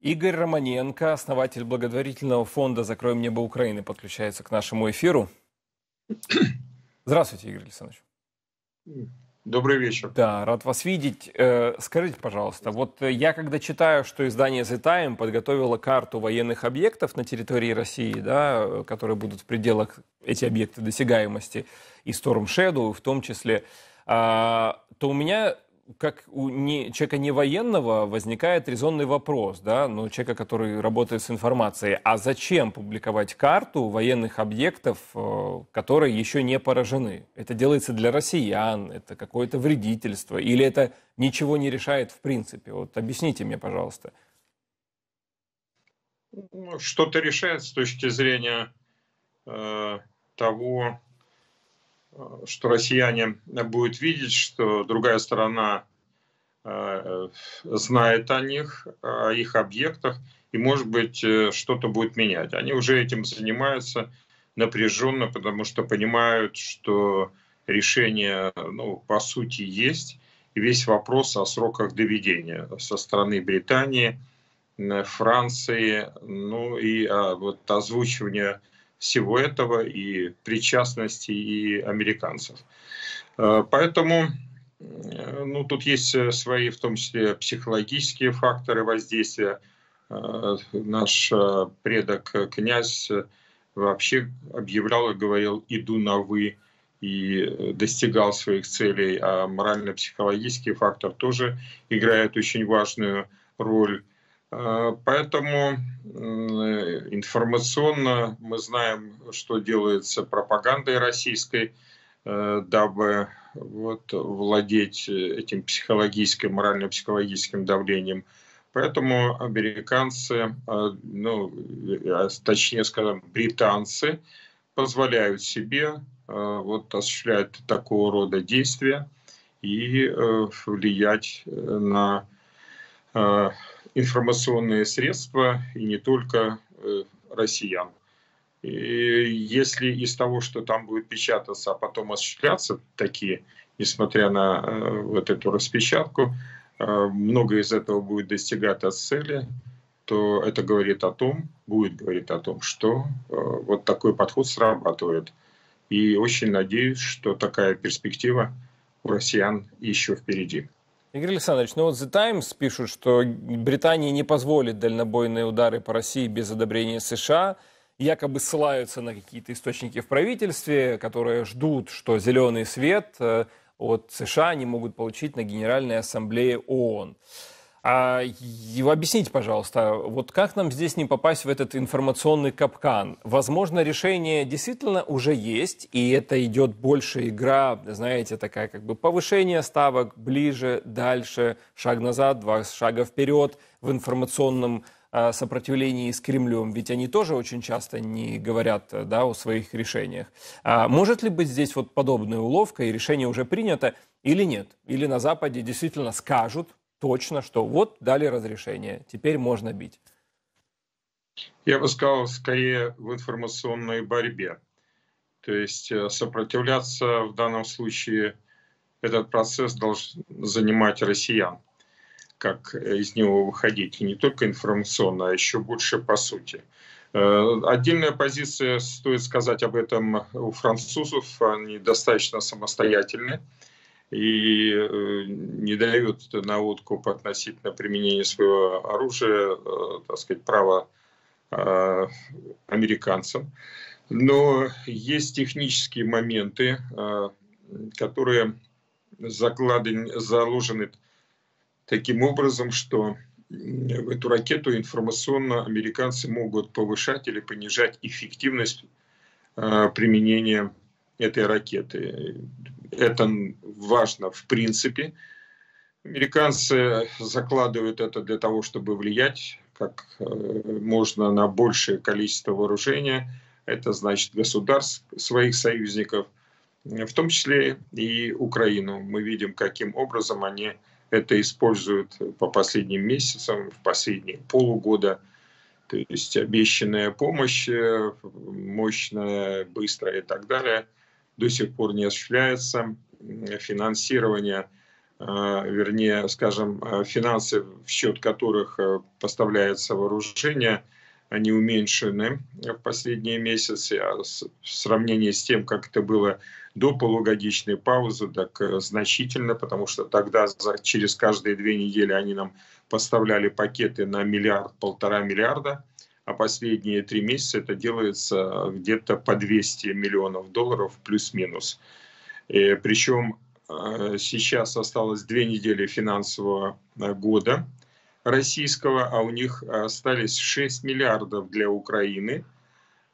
Игорь Романенко, основатель благотворительного фонда «Закроем небо Украины», подключается к нашему эфиру. Здравствуйте, Игорь Александрович. Добрый вечер. Да, рад вас видеть. Э, скажите, пожалуйста, вот я когда читаю, что издание The Time подготовило карту военных объектов на территории России, да, которые будут в пределах эти объекты досягаемости, и Storm Shadow в том числе, а, то у меня как у не, человека не военного возникает резонный вопрос, да, ну, человека, который работает с информацией, а зачем публиковать карту военных объектов, э, которые еще не поражены? Это делается для россиян, это какое-то вредительство, или это ничего не решает в принципе? Вот объясните мне, пожалуйста. Ну, что-то решает с точки зрения э, того, что россияне будут видеть, что другая сторона э, знает о них, о их объектах, и, может быть, э, что-то будет менять. Они уже этим занимаются напряженно, потому что понимают, что решение, ну, по сути, есть, и весь вопрос о сроках доведения со стороны Британии, Франции, ну и а, вот озвучивание всего этого и причастности и американцев. Э, поэтому э, ну, тут есть свои, в том числе, психологические факторы воздействия. Э, наш предок князь вообще объявлял и говорил «иду на вы», и достигал своих целей, а морально-психологический фактор тоже играет очень важную роль. А, поэтому информационно мы знаем, что делается пропагандой российской, э, дабы вот, владеть этим психологическим, морально-психологическим давлением. Поэтому американцы, ну, а, точнее скажем, британцы позволяют себе вот, осуществлять такого рода действия и э, влиять на информационные средства, и не только э, россиян. И если из того, что там будет печататься, а потом осуществляться такие, несмотря на э, вот эту распечатку, э, много из этого будет достигать от цели, то это говорит о том, будет говорить о том, что вот такой подход срабатывает. И очень надеюсь, что такая перспектива у россиян еще впереди. Игорь Александрович, ну вот The Times пишут, что Британия не позволит дальнобойные удары по России без одобрения США. Якобы ссылаются на какие-то источники в правительстве, которые ждут, что зеленый свет э, от США они могут получить на Генеральной Ассамблее ООН. А, объясните, пожалуйста, вот как нам здесь не попасть в этот информационный капкан? Возможно, решение действительно уже есть, и это идет больше игра, знаете, такая как бы повышение ставок, ближе, дальше, шаг назад, два шага вперед в информационном а, сопротивлении с Кремлем, ведь они тоже очень часто не говорят да, о своих решениях. А может ли быть здесь вот подобная уловка, и решение уже принято, или нет? Или на Западе действительно скажут, точно, что вот дали разрешение, теперь можно бить? Я бы сказал, скорее в информационной борьбе. То есть э, сопротивляться в данном случае этот процесс должен занимать россиян, как из него выходить. И не только информационно, а еще больше по сути. Э, отдельная позиция, стоит сказать об этом, у французов, они достаточно самостоятельны и э, не дают на откуп относительно применения своего оружия, э, так сказать, права э, американцам. Но есть технические моменты, которые закладываны, заложены таким образом, что эту ракету информационно американцы могут повышать или понижать эффективность применения этой ракеты. Это важно в принципе. Американцы закладывают это для того, чтобы влиять как э, можно на большее количество вооружения. Это значит государств, своих союзников, в том числе и Украину. Мы видим, каким образом они это используют по последним месяцам, в последние полугода. То есть обещанная помощь, э, мощная, быстрая и так далее – до сих пор не осуществляется финансирование вернее, скажем, финансы, в счет которых поставляется вооружение, они уменьшены в последние месяцы, а в сравнении с тем, как это было до полугодичной паузы, так значительно, потому что тогда через каждые две недели они нам поставляли пакеты на миллиард-полтора миллиарда, а последние три месяца это делается где-то по 200 миллионов долларов плюс-минус. Причем э, сейчас осталось две недели финансового э, года российского, а у них остались 6 миллиардов для Украины,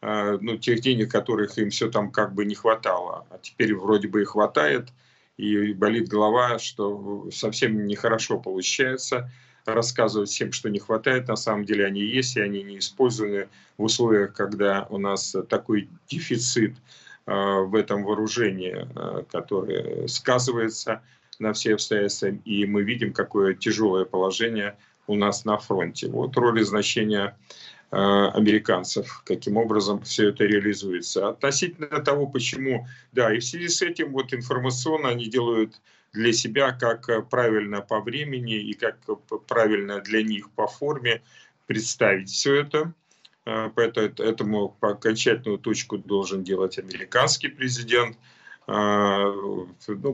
э, ну, тех денег, которых им все там как бы не хватало. А теперь вроде бы и хватает, и болит голова, что совсем нехорошо получается рассказывать всем, что не хватает. На самом деле они есть, и они не использованы в условиях, когда у нас такой дефицит э, в этом вооружении, э, который сказывается на все обстоятельства, и мы видим, какое тяжелое положение у нас на фронте. Вот роль и значение э, американцев, каким образом все это реализуется. Относительно того, почему, да, и в связи с этим вот информационно они делают для себя, как э, правильно по времени и как э, правильно для них по форме представить все это. Э, поэтому этому окончательную точку должен делать американский президент, ну,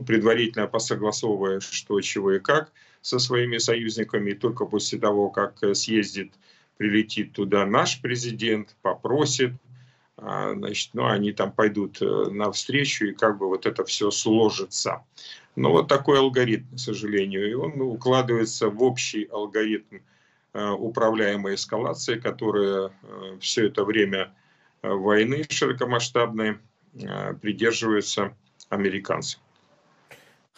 предварительно посогласовывая, что, чего и как со своими союзниками. И только после того, как съездит, прилетит туда наш президент, попросит, значит, ну, они там пойдут навстречу, и как бы вот это все сложится. Но вот такой алгоритм, к сожалению, и он укладывается в общий алгоритм э, управляемой эскалации, которая э, все это время э, войны широкомасштабной придерживаются американцы.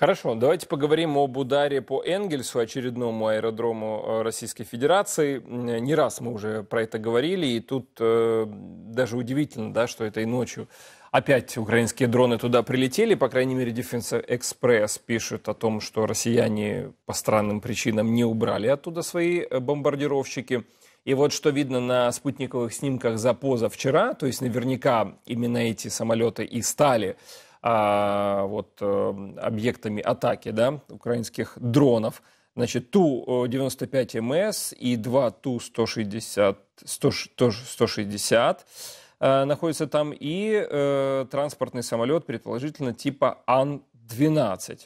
Хорошо, давайте поговорим об ударе по Энгельсу, очередному аэродрому Российской Федерации. Не раз мы уже про это говорили, и тут э, даже удивительно, да, что этой ночью Опять украинские дроны туда прилетели, по крайней мере, Defense Express пишет о том, что россияне по странным причинам не убрали оттуда свои э, бомбардировщики. И вот что видно на спутниковых снимках за позавчера, то есть наверняка именно эти самолеты и стали а, вот, а, объектами атаки да, украинских дронов. Значит, Ту-95МС и два Ту-160, 160 Э, находится там, и э, транспортный самолет, предположительно, типа Ан-12.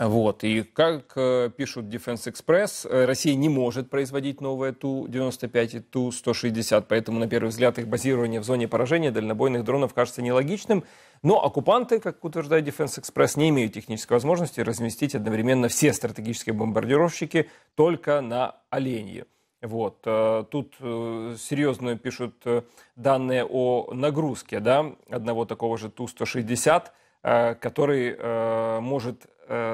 Вот. И как э, пишут Defense Express, э, Россия не может производить новые Ту-95 и Ту-160, поэтому, на первый взгляд, их базирование в зоне поражения дальнобойных дронов кажется нелогичным. Но оккупанты, как утверждает Defense Express, не имеют технической возможности разместить одновременно все стратегические бомбардировщики только на Оленье. Вот. Э, тут э, серьезно пишут э, данные о нагрузке да, одного такого же Ту-160, который может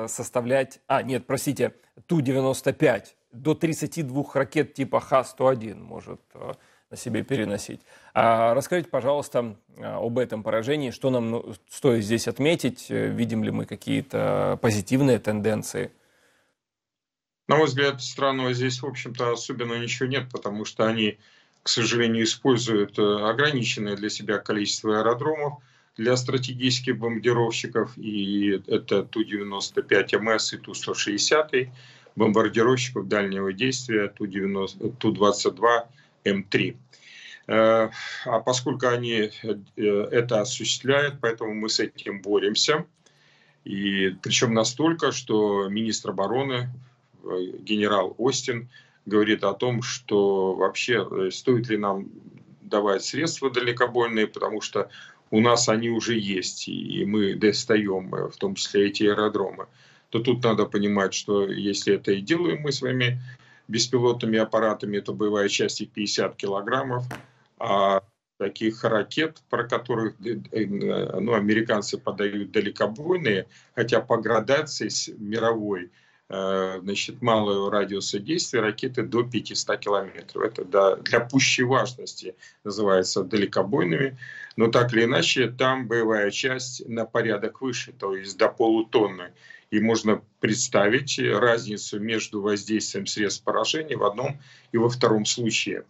составлять... А, нет, простите, Ту-95 до 32 ракет типа Х-101 может себе переносить. А расскажите, пожалуйста, а, об этом поражении, что нам ну, стоит здесь отметить, э, видим ли мы какие-то позитивные тенденции? На мой взгляд, странного здесь, в общем-то, особенно ничего нет, потому что они, к сожалению, используют э, ограниченное для себя количество аэродромов для стратегических бомбардировщиков, и это Ту-95МС и Ту-160, бомбардировщиков дальнего действия Ту-22, М3. Э, а поскольку они э, это осуществляют, поэтому мы с этим боремся. И причем настолько, что министр обороны э, генерал Остин говорит о том, что вообще стоит ли нам давать средства далекобольные, потому что у нас они уже есть, и мы достаем в том числе эти аэродромы. То тут надо понимать, что если это и делаем мы с вами беспилотными аппаратами, то боевая часть их 50 килограммов, а таких ракет, про которых э, ну, американцы подают далекобойные, хотя по градации мировой – Э, значит, малого радиуса действия ракеты до 500 километров. Это да, для пущей важности называется далекобойными, но так или иначе там боевая часть на порядок выше, то есть до полутонны. И можно представить разницу между воздействием средств поражения в одном и во втором случае.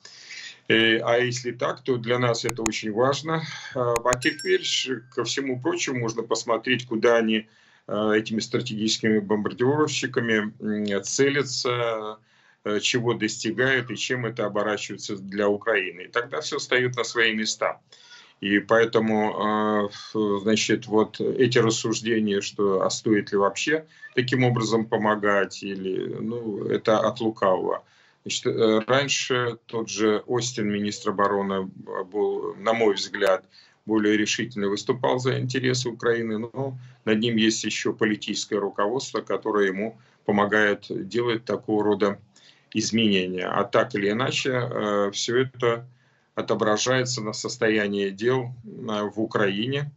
Э, а если так, то для нас это очень важно. А теперь, ко всему прочему, можно посмотреть, куда они этими стратегическими бомбардировщиками целятся, чего достигают и чем это оборачивается для Украины. И тогда все встает на свои места. И поэтому, значит, вот эти рассуждения, что а стоит ли вообще таким образом помогать, или, ну, это от лукавого. Значит, э, раньше тот же Остин, министр обороны, был, на мой взгляд, более решительно выступал за интересы Украины, но над ним есть еще политическое руководство, которое ему помогает делать такого рода изменения. А так или иначе, э, все это отображается на состоянии дел э, в Украине.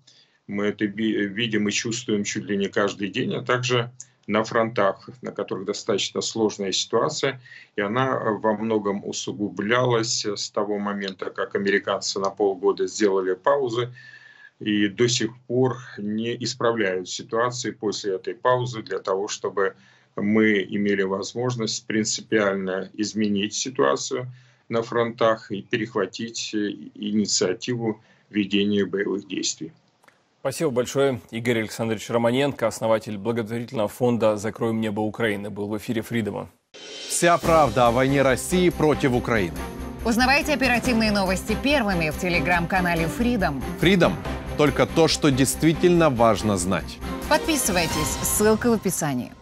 Мы это видим и чувствуем чуть ли не каждый день, а также на фронтах, на которых достаточно сложная ситуация, и она во многом усугублялась с того момента, как американцы на полгода сделали паузы, и до сих пор не исправляют ситуации после этой паузы для того, чтобы мы имели возможность принципиально изменить ситуацию на фронтах и перехватить инициативу ведения боевых действий. Спасибо большое. Игорь Александрович Романенко, основатель благотворительного фонда «Закроем небо Украины», был в эфире Фридома. Вся правда о войне России против Украины. Узнавайте оперативные новости первыми в телеграм-канале Freedom. Freedom – только то, что действительно важно знать. Подписывайтесь, ссылка в описании.